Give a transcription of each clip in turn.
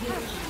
First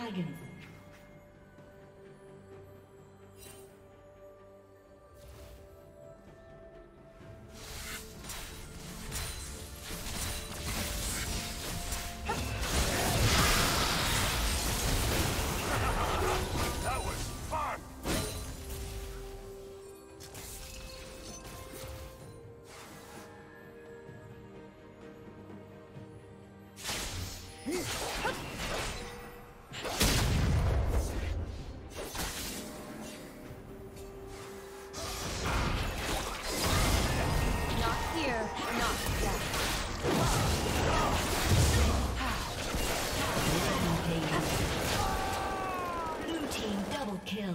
dragon. Double kill.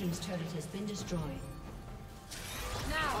team's turret has been destroyed. Now,